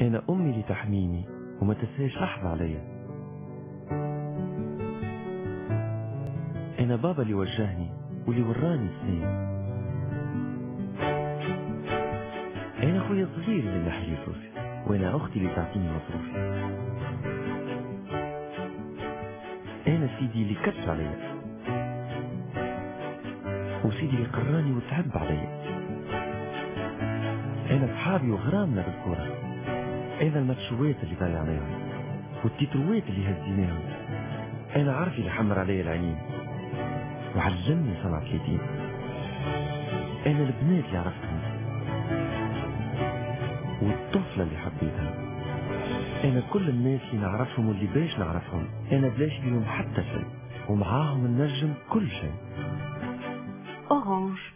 أنا أمي اللي تحميني وما تنساش لحظة عليا. أنا بابا اللي وجهني واللي وراني سنين أنا أخويا الصغير اللي نحلي فلوسي وأنا أختي اللي تعطيني مصروفي؟ أنا سيدي اللي كتب عليا؟ وسيدي اللي قراني وتعب عليا؟ أنا صحابي وغرامنا بالكورة؟ أنا الماتشوات اللي ضيعناهم والتيتروات اللي هزيناهم. أنا عارفي اللي حمر عليا العينين. وعلمني صنعة اليتيم. أنا البنات اللي عرفتهم. والطفلة اللي حبيتها. أنا كل الناس اللي نعرفهم واللي باش نعرفهم. أنا بلاش بيهم حتى شيء. ومعاهم ننجم كل شيء. Orange.